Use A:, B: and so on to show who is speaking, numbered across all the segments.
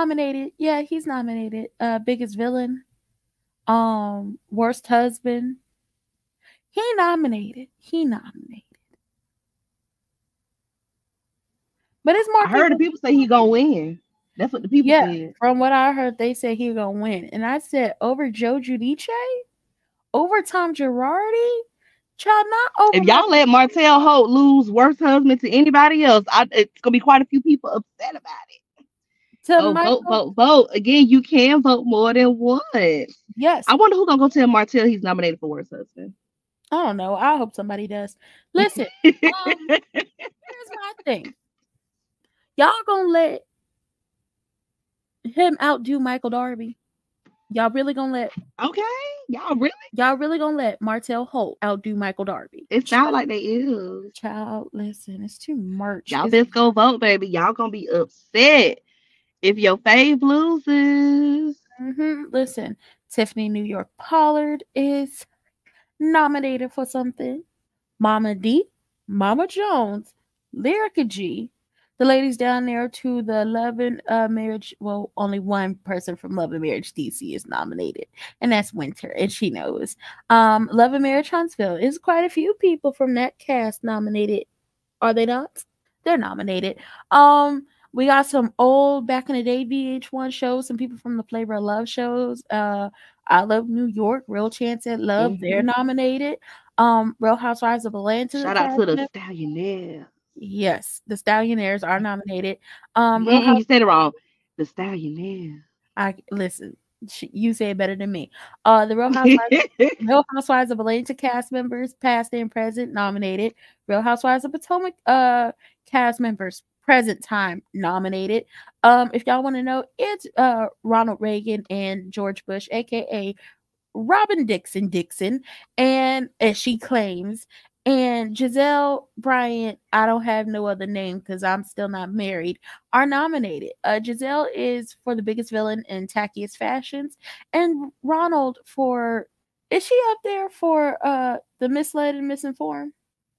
A: nominated. Yeah, he's nominated. Uh, biggest villain. Um, worst husband. He nominated. He nominated. But it's more.
B: I heard the people say he gonna win. That's what the people
A: yeah,
B: said.
A: from what I heard, they said he gonna win, and I said over Joe Giudice, over Tom Girardi, child not over.
B: If y'all let Martell Holt lose worst husband to anybody else, I, it's gonna be quite a few people upset about it. Oh,
A: Michael,
B: vote, vote, vote. Again, you can vote more than once.
A: yes,
B: I wonder who's gonna go tell Martell he's nominated for worst husband.
A: I don't know. I hope somebody does. Listen, um, here's my thing. Y'all gonna let him outdo Michael Darby? Y'all really gonna let
B: okay, y'all really?
A: y'all really gonna let Martell Holt outdo Michael Darby?
B: It sounds like they is.
A: Child, listen, it's too much.
B: Y'all just go vote, baby. Y'all gonna be upset if your fave loses.
A: Mhm. Listen, Tiffany New York Pollard is nominated for something. Mama D, Mama Jones, Lyrica G, the ladies down there to the Love and uh, Marriage. Well, only one person from Love and Marriage DC is nominated, and that's Winter, and she knows. Um, Love and Marriage Huntsville is quite a few people from that cast nominated. Are they not? They're nominated. Um, we got some old back in the day VH1 shows, some people from the Flavor of Love shows. Uh, I Love New York, Real Chance at Love, they're
B: Mhm.
A: nominated. Um, Real Housewives of Atlanta.
B: Shout out to the stallionaire.
A: Yes, the Stallionaires are nominated. Um, House-
B: you said it wrong. The stallionaire.
A: I listen. You say it better than me. Uh, the Real Housewives, Real Housewives of Atlanta cast members, past and present, nominated. Real Housewives of Potomac uh cast members, present time, nominated. Um, if y'all want to know, it's uh Ronald Reagan and George Bush, aka Robyn Dixon Dixon, and as she claims, and Gizelle Bryant, I don't have no other name because I'm still not married, are nominated. Uh, Gizelle is for the biggest villain in tackiest fashions, and Ronald for is she up there for uh the misled and misinformed?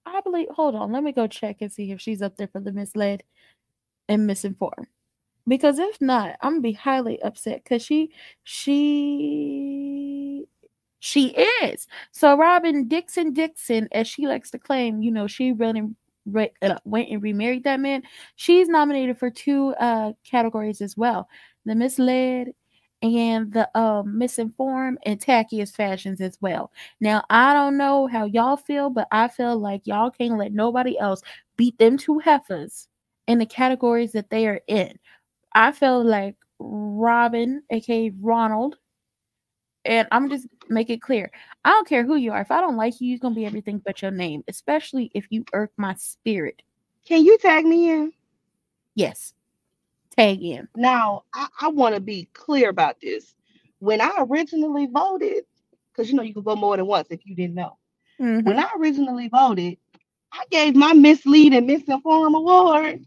A: I believe. Hold on, let me go check and see if she's up there for the misled and misinformed. Because if not, I'm gonna be highly upset because she she she is. So Robyn Dixon Dixon, as she likes to claim, you know, she really re- uh, went and remarried that man. She's nominated for two uh categories as well: the misled and the um misinformed and tackiest fashions as well. Now I don't know how y'all feel, but I feel like y'all can't let nobody else beat them two heifers in the categories that they are in. I feel like Robyn, aka Ronald, and I'm just make it clear. I don't care who you are. If I don't like you, you're gonna be everything but your name, especially if you irk my spirit.
B: Can you tag me in?
A: Yes. Tag in.
B: Now, I, I want to be clear about this. When I originally voted, because you know you can vote more than once if you didn't know.
A: Mhm.
B: When I originally voted, I gave my mislead and misinform award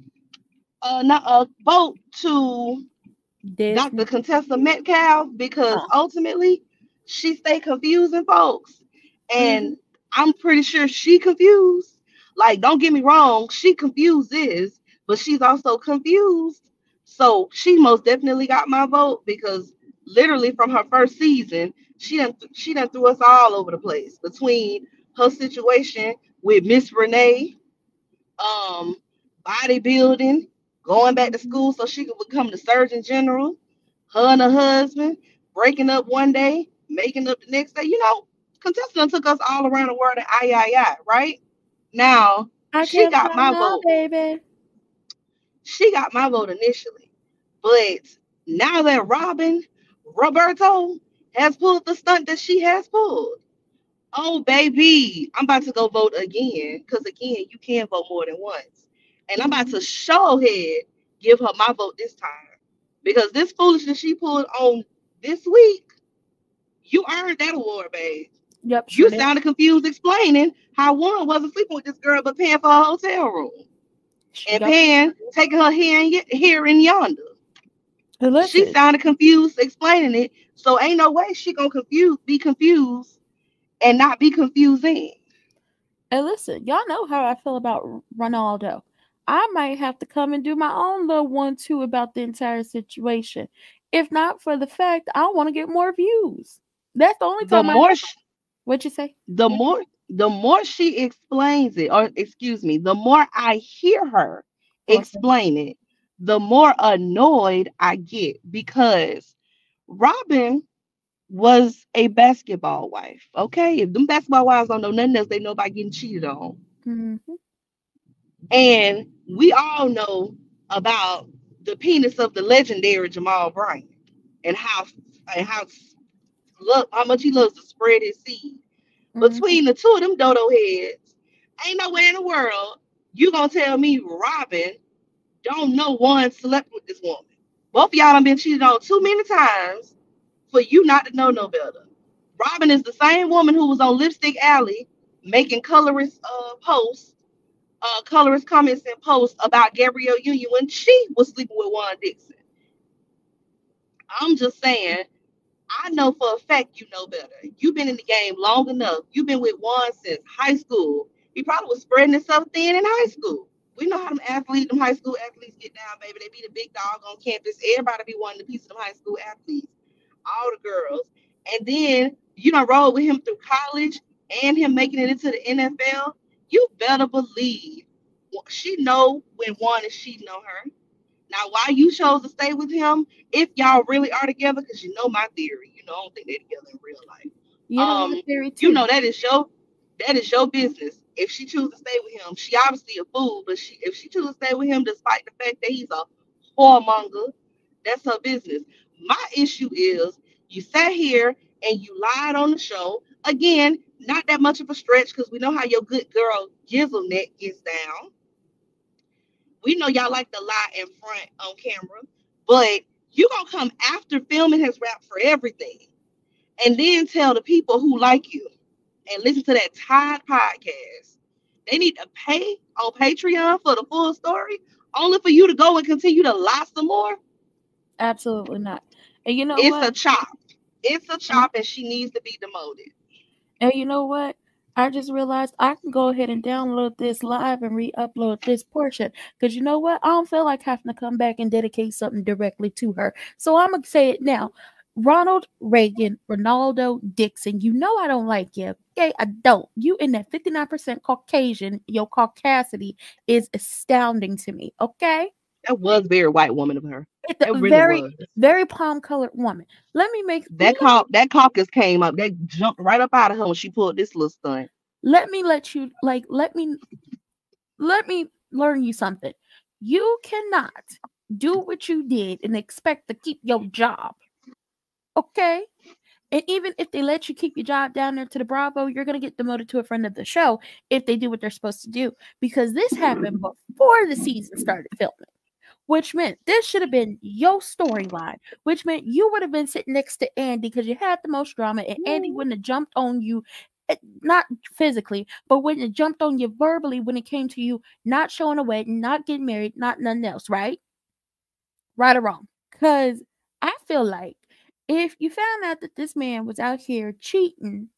B: uh, not a vote to
A: This-
B: Dr. Contessa Metcalfe because
A: Oh.
B: ultimately she stay confusing folks. And
A: Mm-hmm.
B: I'm pretty sure she confused. Like, don't get me wrong, she confused is, but she's also confused. So she most definitely got my vote because literally from her first season, she done she done threw us all over the place between her situation with Miss Renee, um, bodybuilding, going back to school so she could become the surgeon general, her and her husband breaking up one day, making up the next day. You know, contestant took us all around the world and I, I, I, right? Now,
A: I
B: she got my vote.
A: baby.
B: she got my vote initially. But now that Robyn Roberto has pulled the stunt that she has pulled, oh baby, I'm about to go vote again. Because again, you can vote more than once. And I'm about to show head give her my vote this time. Because this foolishness she pulled on this week, you earned that award, babe.
A: Yep.
B: You
A: did.
B: sounded confused explaining how one wasn't sleeping with this girl but paying for a hotel room and
A: Yep.
B: paying, taking her here and here and yonder. She sounded confused explaining it, so ain't no way she gonna confuse, be confused, and not be confusing.
A: and listen, y'all know how I feel about Ronaldo. I might have to come and do my own little one two about the entire situation. If not for the fact I want to get more views. That's the only time.
B: The more, she,
A: what'd you say?
B: The more, the more she explains it, or excuse me, the more I hear her explain it, the more annoyed I get because Robyn was a basketball wife. Okay, if them basketball wives don't know nothing else, they know about getting cheated on. Mm-hmm. And we all know about the penis of the legendary Jamal Bryant and how and how look how much he loves to spread his seed. Mm-hmm. Between the two of them dodo heads, ain't nowhere in the world you gonna tell me Robyn don't know one slept with this woman. Both of y'all done been cheated on too many times for you not to know no better. Robyn is the same woman who was on Lipstick Alley making colorist uh, posts, uh, colorist comments and posts about Gabrielle Union when she was sleeping with Juan Dixon. I'm just saying, I know for a fact you know better. You've been in the game long enough. You've been with Juan since high school. He probably was spreading himself thin in high school. We know how them athletes, them high school athletes get down, baby. They be the big dog on campus. Everybody be wanting a piece of them high school athletes, all the girls. And then you don't roll with him through college and him making it into the NFL. You better believe she know when one is cheating on her. Now, why you chose to stay with him if y'all really are together? Because you know my theory. You know, I don't think they're together in real life. You know, um, you know that is your that is your business if she chooses to stay with him, she obviously a fool, but she if she chooses to stay with him despite the fact that he's a whoremonger, that's her business. My issue is you sat here and you lied on the show. Again, not that much of a stretch because we know how your good girl Gizzlenet gets down. We know y'all like to lie in front on camera, but you gonna come after filming has wrapped for everything and then tell the people who like you and listen to that Tide podcast. They need to pay on Patreon for the full story, only for you to go and continue to lie some more.
A: Absolutely not. And you know
B: it's
A: what?
B: a chop. It's a chop, and she needs to be demoted.
A: You know what? I just realized I can go ahead and download this live and re-upload this portion because you know what? I don't feel like having to come back and dedicate something directly to her. So I'm gonna say it now. Ronald Reagan, Ronaldo Dixon. You know I don't like you. Okay, I don't. You in that 59% Caucasian, your caucasity is astounding to me. Okay.
B: That was very white woman of her.
A: It's a really very, was. very palm colored woman. Let me make
B: that cau- that caucus came up. That jumped right up out of her when she pulled this little stunt.
A: Let me let you like let me let me learn you something. You cannot do what you did and expect to keep your job. Okay. And even if they let you keep your job down there to the Bravo, you're going to get demoted to a friend of the show if they do what they're supposed to do. Because this happened before the season started filming, which meant this should have been your storyline, which meant you would have been sitting next to Andy because you had the most drama, and Andy wouldn't have jumped on you eh, not physically, but when it jumped on you verbally when it came to you not showing a wedding, not getting married, not nothing else, right? Right or wrong? Because I feel like if you found out that this man was out here cheating,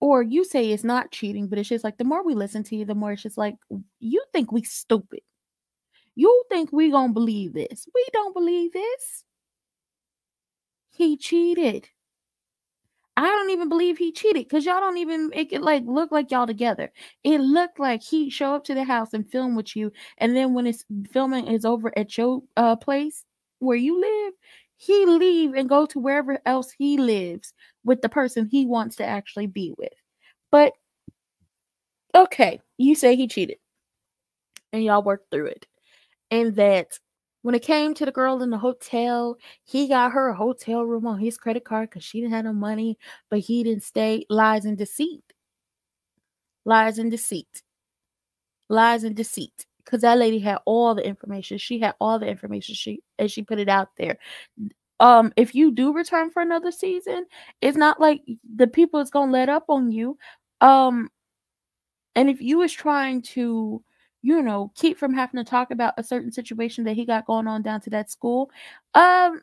A: or you say it's not cheating, but it's just like the more we listen to you, the more it's just like you think we stupid. You think we gonna believe this. We don't believe this. He cheated. I don't even believe he cheated because y'all don't even make it like look like y'all together. It looked like he show up to the house and film with you, and then when it's filming is over at your uh, place where you live, he leave and go to wherever else he lives with the person he wants to actually be with. But okay, you say he cheated and y'all work through it. And that when it came to the girl in the hotel, he got her a hotel room on his credit card because she didn't have no money, but he didn't stay. Lies and deceit. Lies and deceit. Lies and deceit because that lady had all the information. She had all the information. She and she put it out there. Um, if you do return for another season, it's not like the people is gonna let up on you. Um, and if you was trying to, you know, keep from having to talk about a certain situation that he got going on down to that school, um,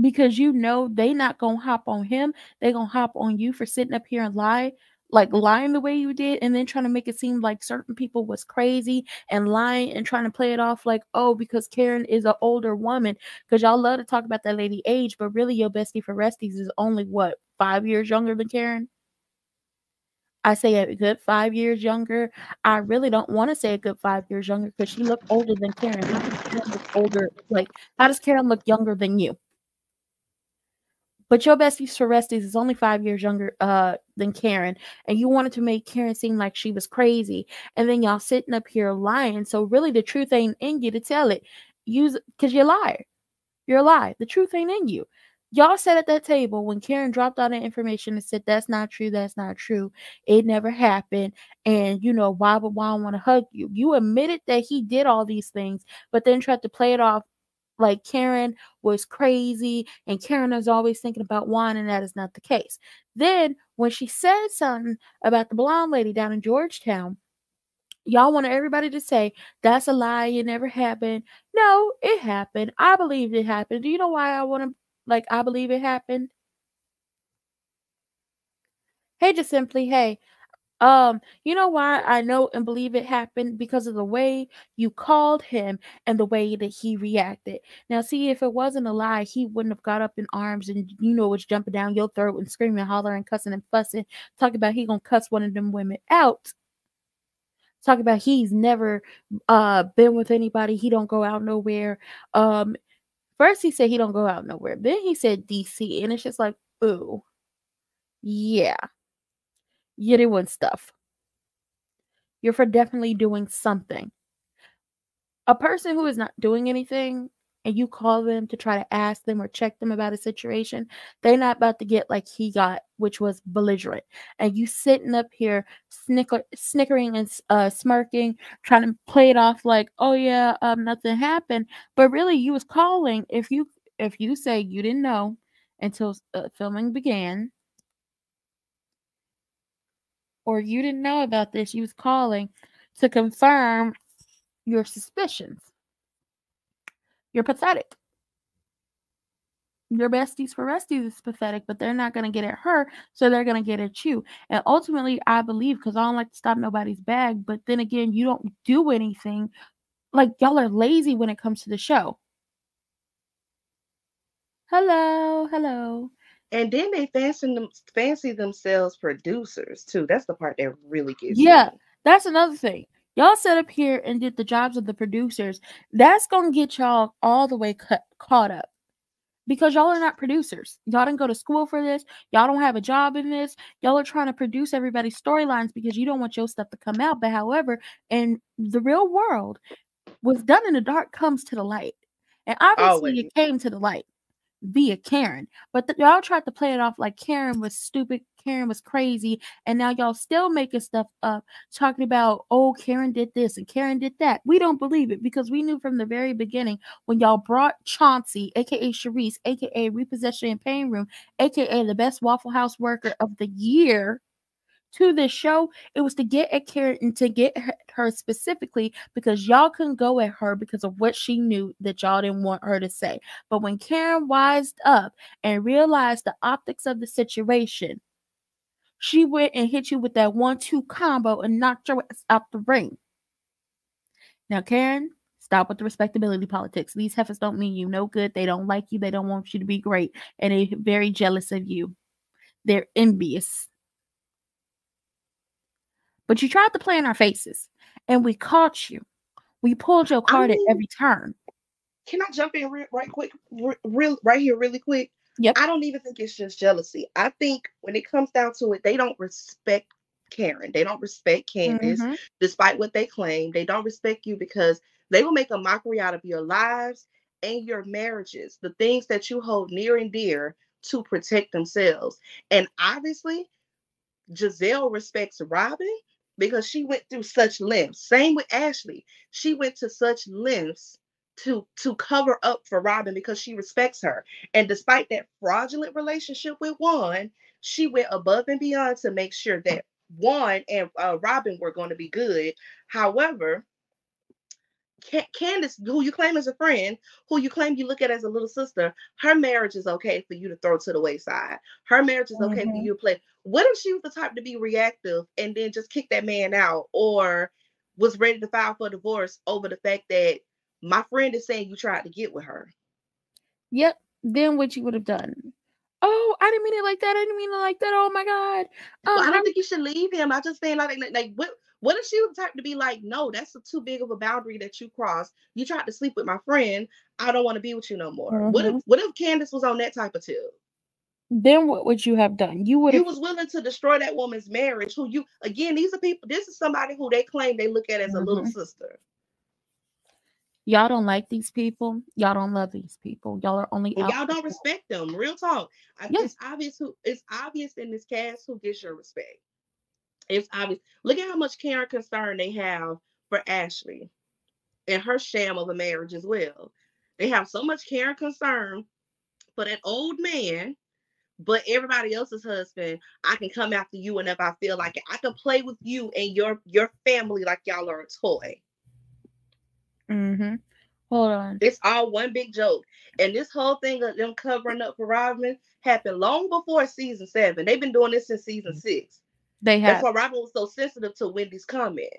A: because you know they not gonna hop on him, they gonna hop on you for sitting up here and lie like lying the way you did and then trying to make it seem like certain people was crazy and lying and trying to play it off like oh because karen is an older woman. Because y'all love to talk about that lady age but really your bestie for resties is only what five years younger than karen I say a good five years younger. I really don't want to say a good five years younger because she looked older than Karen. How does Karen look older? Like, how does Karen look younger than you? But your bestie Resties is only five years younger uh, than Karen, and you wanted to make Karen seem like she was crazy, and then y'all sitting up here lying. So really, the truth ain't in you to tell it. Use because you're a liar. You're a lie. The truth ain't in you. Y'all sat at that table when Karen dropped all that information and said that's not true, that's not true. It never happened. And you know, why would why want to hug you? You admitted that he did all these things, but then tried to play it off like Karen was crazy and Karen is always thinking about Juan, and that is not the case. Then, when she said something about the blonde lady down in Georgetown, y'all wanted everybody to say that's a lie, it never happened. No, it happened. I believe it happened. Do you know why I want to, like, I believe it happened? Hey, just simply, hey, um, you know why I know and believe it happened because of the way you called him and the way that he reacted. Now, see, if it wasn't a lie, he wouldn't have got up in arms and you know was jumping down your throat and screaming, hollering, and cussing, and fussing, talking about he gonna cuss one of them women out. Talking about he's never uh been with anybody, he don't go out nowhere. Um, first he said he don't go out nowhere, then he said DC, and it's just like, ooh, yeah you're doing stuff. You're for definitely doing something. A person who is not doing anything and you call them to try to ask them or check them about a situation, they're not about to get like he got, which was belligerent. And you sitting up here snicker, snickering and uh, smirking, trying to play it off like, oh yeah, um, nothing happened. But really, you was calling. If you if you say you didn't know until uh, filming began, or you didn't know about this, you was calling to confirm your suspicions. You're pathetic. Your besties for resties is pathetic, but they're not going to get at her, so they're going to get at you. And ultimately, I believe, because I don't like to stop nobody's bag, but then again, you don't do anything. Like, y'all are lazy when it comes to the show. Hello, hello.
B: And then they fancy them fancy themselves producers too. That's the part that really gets
A: Yeah, me. that's another thing. Y'all set up here and did the jobs of the producers. That's gonna get y'all all the way cut, caught up. Because y'all are not producers. Y'all didn't go to school for this. Y'all don't have a job in this. Y'all are trying to produce everybody's storylines because you don't want your stuff to come out. But however, in the real world, what's done in the dark comes to the light. And obviously Always. it came to the light via Karen. But y'all tried to play it off like Karen was stupid, Karen was crazy, and now y'all still making stuff up, talking about, oh, Karen did this and Karen did that. We don't believe it because we knew from the very beginning when y'all brought Chauncey, aka Charrisse, aka Repossession and Pain Room, aka the best Waffle House worker of the year to this show, it was to get at Karen and to get her specifically because y'all couldn't go at her because of what she knew that y'all didn't want her to say. But when Karen wised up and realized the optics of the situation, she went and hit you with that one two combo and knocked your ass out the ring. Now, Karen, stop with the respectability politics. These heifers don't mean you no good. They don't like you. They don't want you to be great. And they're very jealous of you. They're envious. But you tried to play in our faces and we caught you. We pulled your card I mean, at every turn.
B: Can I jump in re- right quick, re- real right here, really quick?
A: Yep.
B: I don't even think it's just jealousy. I think when it comes down to it, they don't respect Karen. They don't respect Candiace, mm-hmm. despite what they claim. They don't respect you because they will make a mockery out of your lives and your marriages, the things that you hold near and dear to protect themselves. And obviously, Gizelle respects Robyn because she went through such lengths. Same with Ashley. She went to such lengths to to cover up for Robyn because she respects her. And despite that fraudulent relationship with Juan, she went above and beyond to make sure that Juan and uh, Robyn were going to be good. However, Candiace, who you claim as a friend, who you claim you look at as a little sister, her marriage is okay for you to throw to the wayside. Her marriage is okay mm-hmm. for you to play. What if she was the type to be reactive and then just kick that man out or was ready to file for divorce over the fact that my friend is saying you tried to get with her?
A: Yep. Then what you would have done? Oh, I didn't mean it like that. I didn't mean it like that. Oh my god.
B: Um, well, I don't think you should leave him. I just saying like, like, like what what if she was the type to be like, no, that's a, too big of a boundary that you crossed. You tried to sleep with my friend. I don't want to be with you no more. Mm-hmm. What if mm-hmm. what if Candiace was on that type of tip?
A: Then what would you have done? You would
B: you was willing to destroy that woman's marriage. Who you again? These are people. This is somebody who they claim they look at as mm-hmm. a little mm-hmm. sister.
A: Y'all don't like these people. Y'all don't love these people. Y'all are only
B: y'all don't respect them. Real talk. Yes. It's obvious who it's obvious in this cast who gets your respect. It's obvious. Look at how much care and concern they have for Ashley and her sham of a marriage as well. They have so much care and concern for that old man, but everybody else's husband, I can come after you whenever I feel like it. I can play with you and your your family like y'all are a toy.
A: Mm-hmm. Hold on.
B: It's all one big joke. And this whole thing of them covering up for Robyn happened long before season seven. They've been doing this since season mm. six. They have. That's why Robyn was so sensitive to Wendy's comment.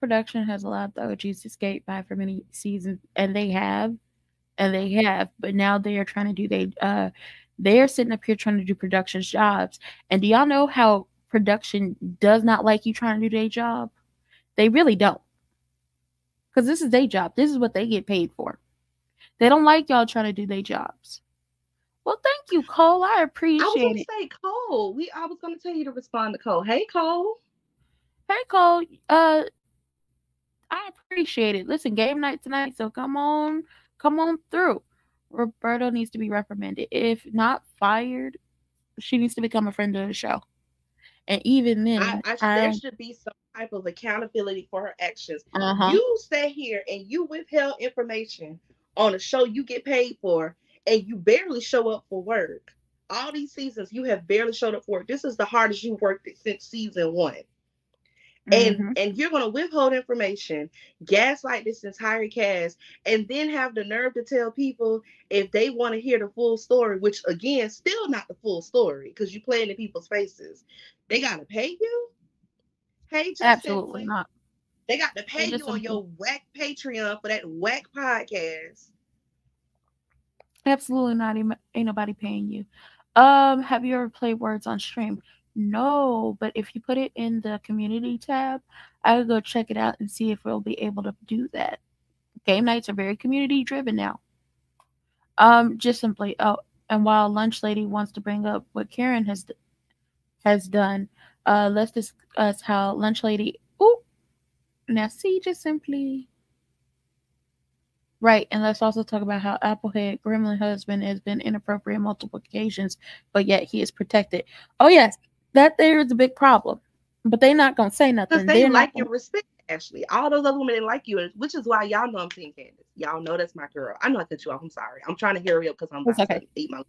A: Production has allowed the OGs to skate by for many seasons, and they have, and they have. But now they are trying to do they uh, they're sitting up here trying to do production jobs. And do y'all know how production does not like you trying to do their job? They really don't, because this is their job. This is what they get paid for. They don't like y'all trying to do their jobs. Well, thank you, Cole. I appreciate it. I was
B: going to say Cole. We I was going to tell you to respond to Cole. Hey, Cole.
A: Hey, Cole. Uh, I appreciate it. Listen, game night tonight, so come on, come on through. Roberto needs to be reprimanded. If not fired, she needs to become a friend of the show. And even then, I,
B: I, I, there should be some type of accountability for her actions. Uh-huh. You stay here and you withheld information on a show you get paid for and you barely show up for work. All these seasons, you have barely showed up for work. This is the hardest you've worked since season one. And mm-hmm. and you're gonna withhold information, gaslight this entire cast, and then have the nerve to tell people if they want to hear the full story, which again, still not the full story because you play in people's faces. They gotta pay you. Hey,
A: Justin, absolutely not.
B: They got to pay you on your whack Patreon for that whack podcast.
A: Absolutely not. Ain't nobody paying you. Um, have you ever played Words on Stream? No, but if you put it in the community tab, I will go check it out and see if we'll be able to do that. Game nights are very community driven now. Um, just simply oh, and while Lunch Lady wants to bring up what Karen has has done, uh, let's discuss how Lunch Lady. Oh, now see, just simply Right, and let's also talk about how Applehead Gremlin husband has been inappropriate multiple occasions, but yet he is protected. Oh yes, that there is a big problem, but they're not gonna say nothing.
B: They
A: they're
B: like your respect, Ashley. All those other women didn't like you, which is why y'all know I'm seeing Candiace. Y'all know that's my girl. I know I cut you off. I'm sorry. I'm trying to hurry up because I'm about okay. to eat my.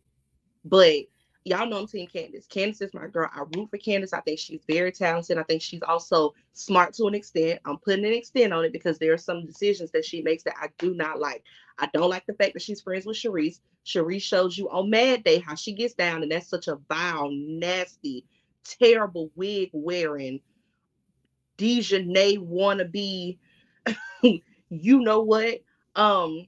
B: But y'all know I'm Team Candiace. Candiace is my girl. I root for Candiace. I think she's very talented. I think she's also smart to an extent. I'm putting an extent on it because there are some decisions that she makes that I do not like. I don't like the fact that she's friends with Charrisse. Charrisse shows you on Mad Day how she gets down, and that's such a vile, nasty, terrible wig wearing, Dejanay wannabe. you know what? Um,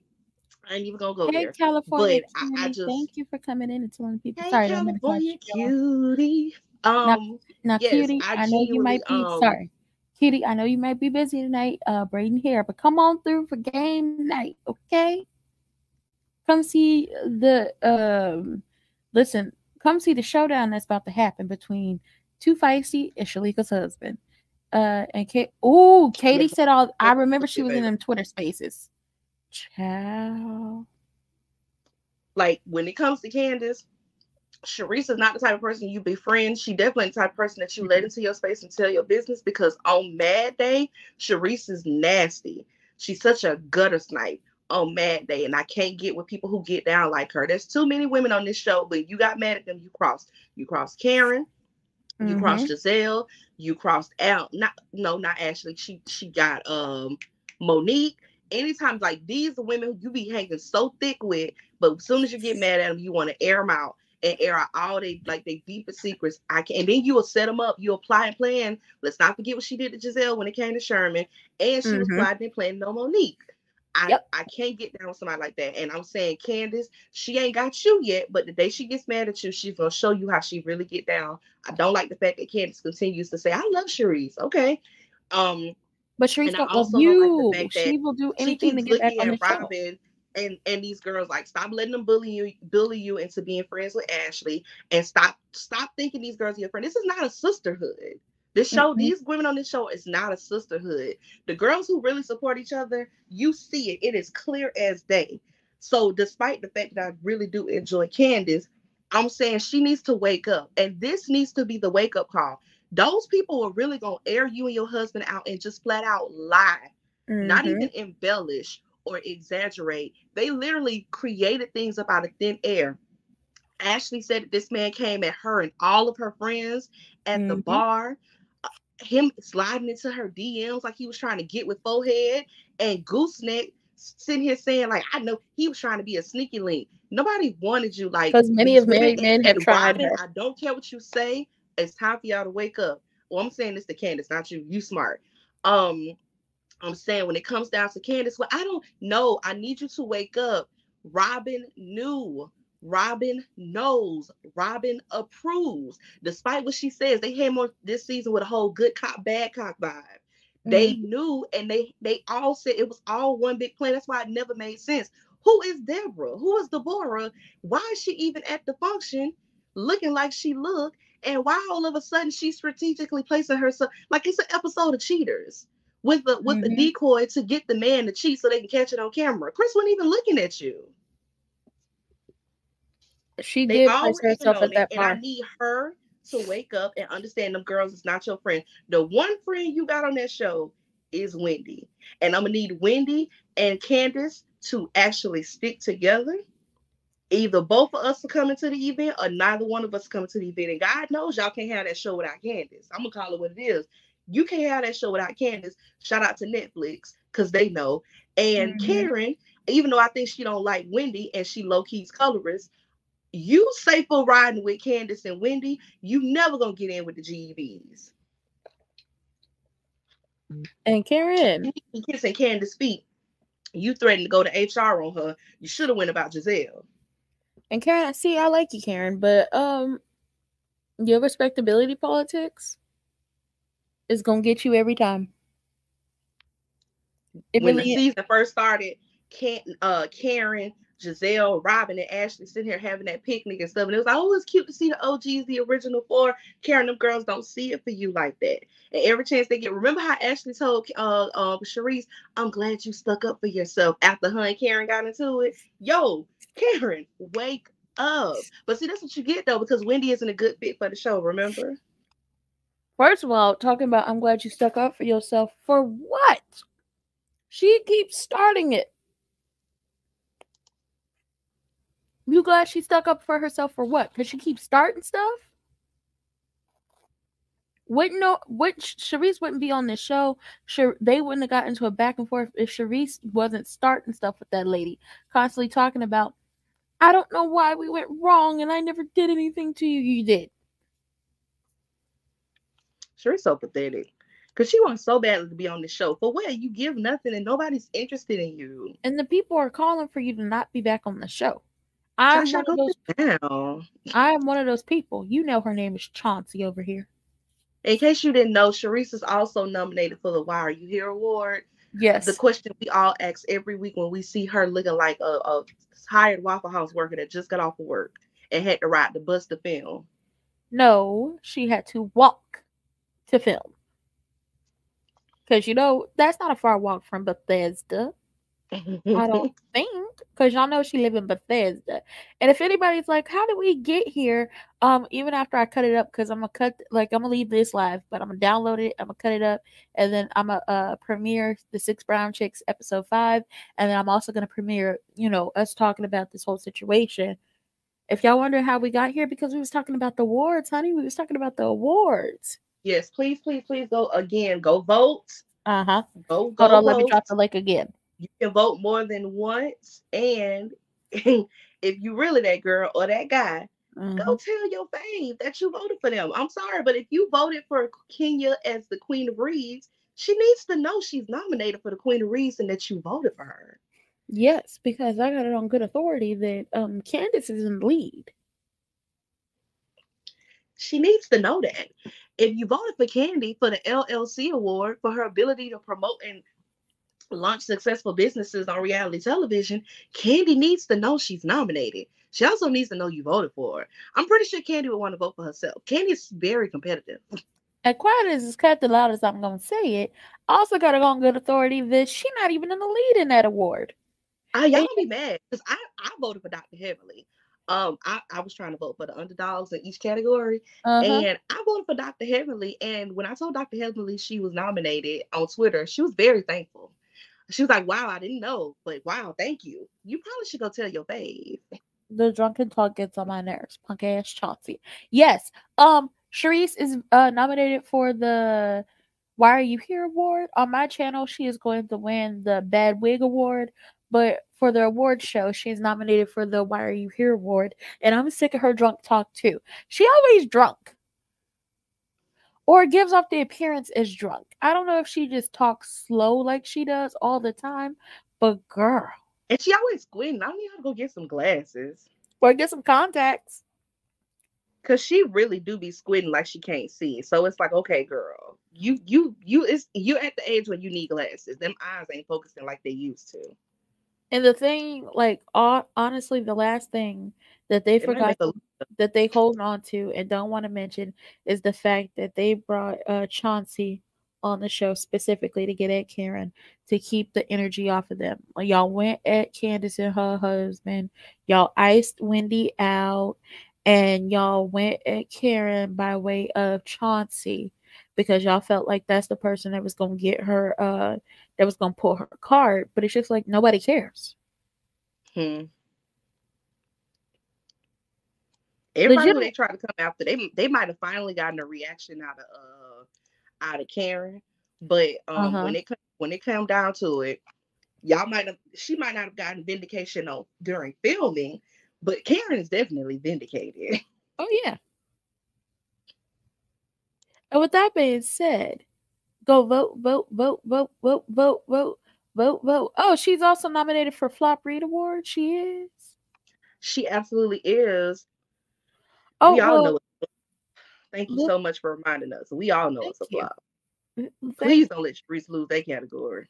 B: I ain't even gonna go hey, there. California,
A: but I, I, just thank you for coming in and telling people.
B: Hey, sorry, California cutie. Um, now,
A: now yes, cutie, I, I know you might be um, sorry, cutie. I know you might be busy tonight, uh, braiding hair, but come on through for game night, okay? Come see the um. Listen, come see the showdown that's about to happen between Too Feisty and Shalika's husband. Uh, and Kate. Oh, Katie said all. I remember she was in them Twitter Spaces. Ciao.
B: Like when it comes to Candiace, Charrisse is not the type of person you befriend. She definitely the type of person that you let mm-hmm. into your space and tell your business because on Mad Day, Charrisse is nasty. She's such a gutter snipe on Mad Day, and I can't get with people who get down like her. There's too many women on this show, but you got mad at them, you crossed. You crossed Karen, you mm-hmm. crossed Gizelle, you crossed out. Not no, not Ashley. She she got um Monique, anytime like these women you be hanging so thick with, but as soon as you get mad at them, you want to air them out and air out all they like they deepest secrets. I can and then you will set them up. You apply and plan. Let's not forget what she did to Gizelle when it came to Sherman, and she mm-hmm. was plotting and planning no Monique. I, yep. I can't get down with somebody like that. And I'm saying Candiace, she ain't got you yet, but the day she gets mad at you, she's gonna show you how she really get down. I don't like the fact that Candiace continues to say, I love Charrisse. Okay. Um,
A: but Charrisse don't love you. Like she will do anything to get back on the Robyn show
B: and and these girls like stop letting them bully you bully you into being friends with Ashley and stop stop thinking these girls are your friend. This is not a sisterhood. This show, mm-hmm. these women on this show is not a sisterhood. The girls who really support each other, you see it. It is clear as day. So despite the fact that I really do enjoy Candiace, I'm saying she needs to wake up. And this needs to be the wake up call. Those people are really gonna air you and your husband out and just flat out lie, mm-hmm. not even embellish or exaggerate. They literally created things up out of thin air. Ashley said that this man came at her and all of her friends at mm-hmm. the bar. Uh, him sliding into her DMs like he was trying to get with forehead and gooseneck sitting here saying like I know he was trying to be a sneaky link. Nobody wanted you like
A: because many of married men have tried.
B: Robyn, I don't care what you say. It's time for y'all to wake up. Well, I'm saying this to Candiace, not you. You smart. Um, I'm saying when it comes down to Candiace, well, I don't know. I need you to wake up. Robyn knew. Robyn knows. Robyn approves. Despite what she says, they had more this season with a whole good cop, bad cop vibe. Mm-hmm. They knew and they they all said it was all one big plan. That's why it never made sense. Who is Deborah? Who is Deborah? Why is she even at the function looking like she looked? And why all of a sudden she's strategically placing herself like it's an episode of cheaters with the with mm-hmm. the decoy to get the man to cheat so they can catch it on camera. Chris wasn't even looking at you.
A: She they did place herself at that part.
B: And I need her to wake up and understand them girls is not your friend. The one friend you got on that show is Wendy. And I'm gonna need Wendy and Candiace to actually stick together. Either both of us are coming to the event or neither one of us coming to the event. And God knows y'all can't have that show without Candiace. I'm gonna call it what it is. You can't have that show without Candiace. Shout out to Netflix because they know. And mm-hmm. Karen, even though I think she don't like Wendy and she low key's colorist, you safer riding with Candiace and Wendy. You never gonna get in with the GEBs.
A: And Karen,
B: kissing Candiace feet. You threatened to go to HR on her. You should have went about Gizelle.
A: And Karen, see, I like you, Karen, but um, your respectability politics is gonna get you every time.
B: It when really the season first started, uh Karen, Gizelle, Robyn, and Ashley sitting here having that picnic and stuff. And it was like, oh, it's cute to see the OGs, the original four. Karen, them girls don't see it for you like that. And every chance they get, remember how Ashley told uh uh Charrisse, I'm glad you stuck up for yourself after her and Karen got into it. Yo, Karen, wake up. But see, that's what you get though, because Wendy isn't a good fit for the show, remember?
A: First of all, talking about I'm glad you stuck up for yourself. For what? She keeps starting it. You glad she stuck up for herself for what? Because she keeps starting stuff? Wouldn't know what Charrisse wouldn't be on this show. Sure, they wouldn't have got into a back and forth if Charrisse wasn't starting stuff with that lady, constantly talking about, I don't know why we went wrong and I never did anything to you. You did.
B: She's so pathetic. Cause she wants so badly to be on the show. For what? You give nothing and nobody's interested in you.
A: And the people are calling for you to not be back on the show. I'm one of those, I am one of those people. You know her name is Chauncey over here.
B: In case you didn't know, Charrisse is also nominated for the Why Are You Here award.
A: Yes.
B: The question we all ask every week when we see her looking like a, a hired Waffle House worker that just got off of work and had to ride the bus to film.
A: No, she had to walk to film. Because, you know, that's not a far walk from Bethesda. I don't think. Because y'all know she live in Bethesda. And if anybody's like, how did we get here? Um, even after I cut it up, because I'm gonna cut like I'm gonna leave this live, but I'm gonna download it, I'm gonna cut it up, and then I'm gonna uh, premiere the Six Brown Chicks episode five, and then I'm also gonna premiere, you know, us talking about this whole situation. If y'all wonder how we got here, because we was talking about the awards, honey. We was talking about the awards.
B: Yes, please, please, please go again. Go vote.
A: Uh huh.
B: Go, go.
A: Hold on, vote. let me drop the link again.
B: You can vote more than once, and if you really that girl or that guy, mm-hmm. go tell your fave that you voted for them. I'm sorry, but if you voted for Kenya as the Queen of Reads, she needs to know she's nominated for the Queen of Reads and that you voted for her.
A: Yes, because I got it on good authority that um Candiace is in the lead.
B: She needs to know that. If you voted for Kandi for the LLC award for her ability to promote and launch successful businesses on reality television, Kandi needs to know she's nominated. She also needs to know you voted for her. I'm pretty sure Kandi would want to vote for herself. Kandi is very competitive.
A: As quiet as it's cut the loudest I'm gonna say it, also got to go on good authority that she's not even in the lead in that award.
B: I y'all be mad because I, I voted for Dr. Heavenly. Um, I, I was trying to vote for the underdogs in each category, uh-huh. and I voted for Dr. Heavenly. And when I told Dr. Heavenly she was nominated on Twitter, she was very thankful. She was like, "Wow, I didn't know, but wow, thank you. You probably should go tell your fave."
A: The drunken talk gets on my nerves. Punk ass Chauncey. Yes. Um, Charrisse is uh, nominated for the Why Are You Here award. On my channel, she is going to win the Bad Wig award. But for the award show, she's nominated for the Why Are You Here award. And I'm sick of her drunk talk too. She always drunk. Or gives off the appearance as drunk. I don't know if she just talks slow like she does all the time, but girl.
B: And she always squinting. I need her to go get some glasses.
A: Or get some contacts.
B: Cause she really do be squinting like she can't see. So it's like, okay, girl, you you you is you at the age where you need glasses. Them eyes ain't focusing like they used to.
A: And the thing, like, honestly, the last thing that they forgot that they hold on to and don't want to mention is the fact that they brought uh, Chauncey on the show specifically to get at Karen to keep the energy off of them. Y'all went at Candiace and her husband. Y'all iced Wendy out, and y'all went at Karen by way of Chauncey because y'all felt like that's the person that was gonna get her uh that was gonna pull her card, but it's just like nobody cares.
B: Hmm. Everybody Legit- they tried to come after, they they might have finally gotten a reaction out of uh out of Karen, but um uh-huh. when it when it came down to it, y'all might have she might not have gotten vindication on during filming, but Karen is definitely vindicated.
A: Oh yeah. And with that being said, go vote, vote, vote, vote, vote, vote, vote, vote, vote. Oh, she's also nominated for Flop Read Award. She is.
B: She absolutely is. Oh, we all well, know. It. Thank you so much for reminding us. We all know it's a flop. Please don't let Reese lose that category.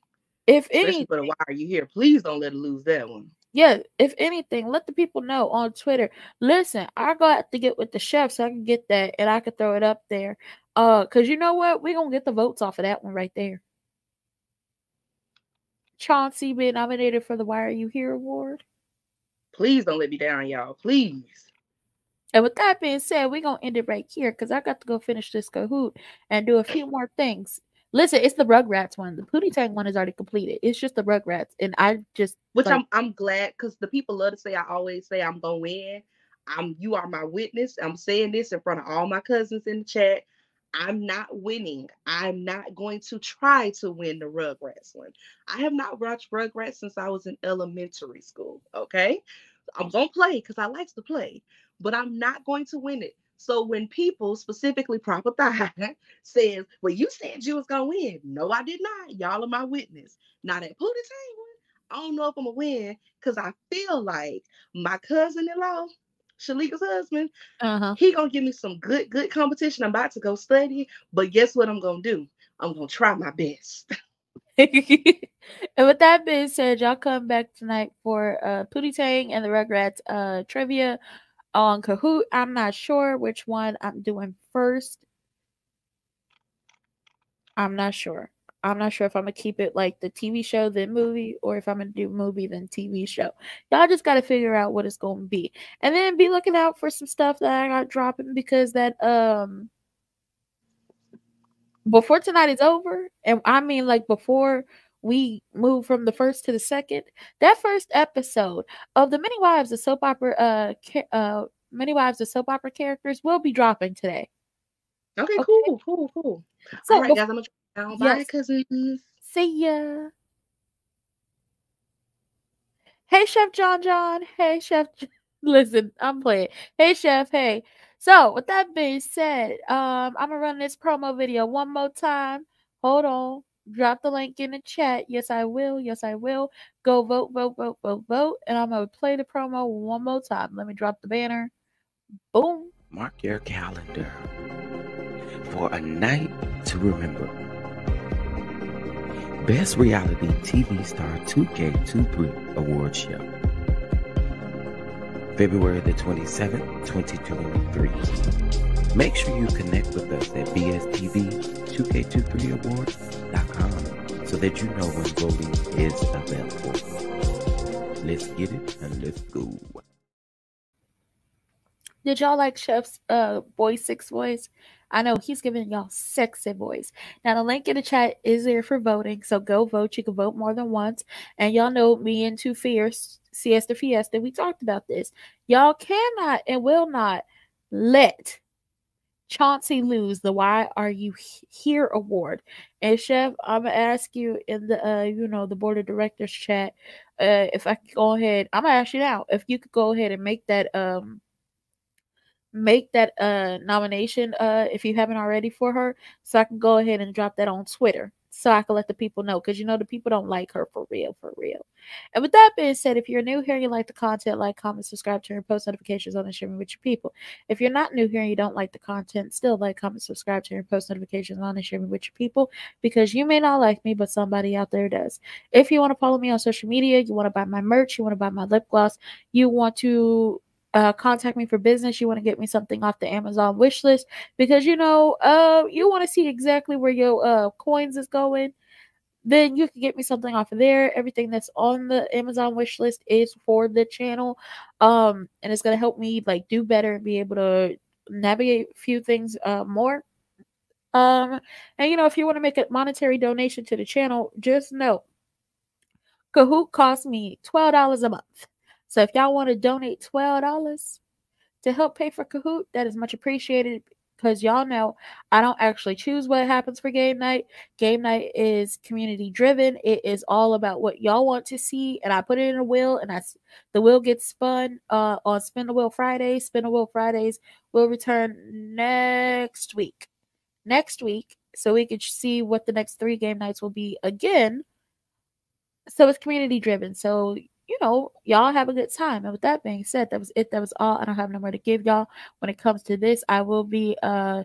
A: If any,
B: for the why are you here? Please don't let her lose that one
A: yeah, if anything, let the people know on Twitter. Listen, I got to get with the chef so I can get that and I can throw it up there. Uh, cause you know what? We're gonna get the votes off of that one right there. Chauncey being nominated for the Why Are You Here award.
B: Please don't let me down, y'all. Please.
A: And with that being said, we're gonna end it right here because I got to go finish this Kahoot and do a few more things. Listen, it's the Rugrats one. The Pootie Tang one is already completed. It's just the Rugrats, and I just
B: which like, I'm I'm glad because the people love to say I always say I'm gonna win. I'm you are my witness. I'm saying this in front of all my cousins in the chat. I'm not winning. I'm not going to try to win the Rugrats one. I have not watched Rugrats since I was in elementary school. Okay, I'm gonna play because I like to play, but I'm not going to win it. So when people, specifically Proper Thigh, says, Well, you said you was gonna win. No, I did not. Y'all are my witness. Now that Pootie Tang I don't know if I'm gonna win because I feel like my cousin-in-law, Shalika's husband, uh-huh. he gonna give me some good, good competition. I'm about to go study, but guess what I'm gonna do? I'm gonna try my best.
A: and with that being said, y'all come back tonight for uh Pootie Tang and the Rugrats uh trivia on Kahoot. I'm not sure which one I'm doing first. I'm not sure. I'm not sure if I'm gonna keep it like the TV show, then movie, or if I'm gonna do movie, then TV show. Y'all just gotta figure out what it's gonna be. And then be looking out for some stuff that I got dropping because that um before tonight is over, and I mean like before we move from the first to the second. That first episode of the Many Wives of Soap Opera, uh, uh, Many Wives of Soap Opera characters will be dropping today.
B: Okay, okay. cool, cool, cool. So, All right, guys, I'm gonna try Bye,
A: yes. cousins. See ya. Hey, Chef John John. Hey, Chef. Listen, I'm playing. Hey, Chef. Hey. So, with that being said, um, I'm gonna run this promo video one more time. Hold on. Drop the link in the chat. Yes, I will. Yes, I will. Go vote, vote, vote, vote, vote. And I'm gonna play the promo one more time. Let me drop the banner. Boom.
C: Mark your calendar for a night to remember. Best Reality TV Star 2K23 Award Show. February the 27th, 2023. Make sure you connect with us at BSTV2K23Awards.com so that you know when voting is available. Let's get it and let's go.
A: Did y'all like Chef's uh boy six voice? I know he's giving y'all sexy voice. Now the link in the chat is there for voting, so go vote. You can vote more than once. And y'all know me and Two Fierce, Siesta Fiesta, we talked about this. Y'all cannot and will not let Chauncey lose the Why Are You Here award. And Chef, I'm gonna ask you in the uh, you know, the board of directors chat, uh, if I could go ahead, I'm gonna ask you now if you could go ahead and make that um make that uh nomination uh if you haven't already for her so I can go ahead and drop that on Twitter so I can let the people know because you know the people don't like her for real, for real. And with that being said, if you're new here and you like the content, like, comment, subscribe, turn post notifications on and share me with your people. If you're not new here and you don't like the content, still like, comment, subscribe, turn post notifications on and share me with your people because you may not like me, but somebody out there does. If you want to follow me on social media, you want to buy my merch, you want to buy my lip gloss, you want to uh, contact me for business, you want to get me something off the Amazon wish list because you know, uh, you want to see exactly where your uh coins is going, then you can get me something off of there. Everything that's on the Amazon wish list is for the channel, um, and it's gonna help me like do better and be able to navigate a few things uh more. Um, and you know, if you want to make a monetary donation to the channel, just know Kahoot costs me twelve dollars a month. So if y'all want to donate $12 to help pay for Kahoot, that is much appreciated because y'all know I don't actually choose what happens for game night. Game night is community driven. It is all about what y'all want to see, and I put it in a wheel, and I the wheel gets spun uh, on Spin the Wheel Fridays. Spin the Wheel Fridays will return next week. Next week, so we can see what the next three game nights will be again. So it's community driven. So you know, y'all have a good time. And with that being said, that was it. That was all. I don't have no more to give y'all when it comes to this. I will be uh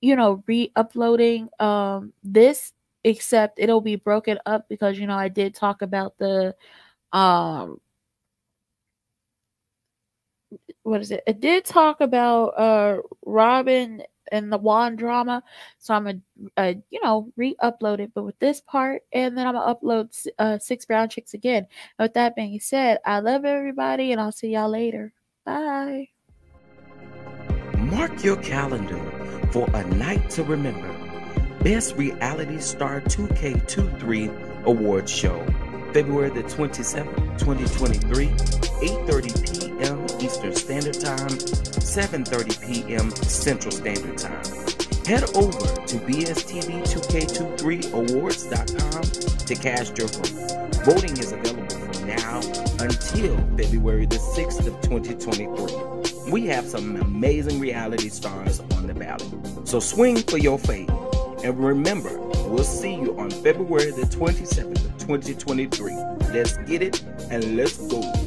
A: you know, re-uploading um this except it'll be broken up because you know I did talk about the um what is it? It did talk about uh Robyn and the Juan drama. So I'm gonna, uh, you know, re-upload it, but with this part, and then I'm gonna upload uh, Six Brown Chicks again. And with that being said, I love everybody, and I'll see y'all later. Bye.
C: Mark your calendar for a night to remember. Best Reality Star 2K23 Award Show. February the 27th, 2023, 8.30 p.m. Eastern Standard Time, 7.30 p.m. Central Standard Time. Head over to BSTV2K23Awards.com to cast your vote. Voting is available from now until February the 6th of 2023. We have some amazing reality stars on the ballot. So swing for your fate. And remember, we'll see you on February the 27th of 2023. Let's get it and let's go.